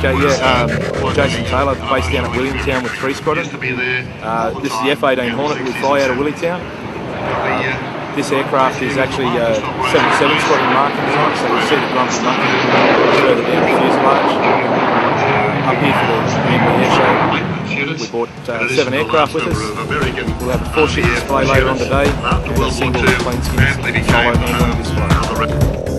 Okay, yeah, um, Jason Taylor, based down at Williamtown with 3 Squadron. Uh, this is the F-18 Hornet that we fly out of Williamtown. Uh, this aircraft is actually uh, 77 Squadron marking design, so you see the grumpy monkey further down the fuselage. Uh, up here for the Amberley Air Show, we bought uh, seven aircraft with us. We'll have a four-ship display later on today, and a single clean skin solo handling display.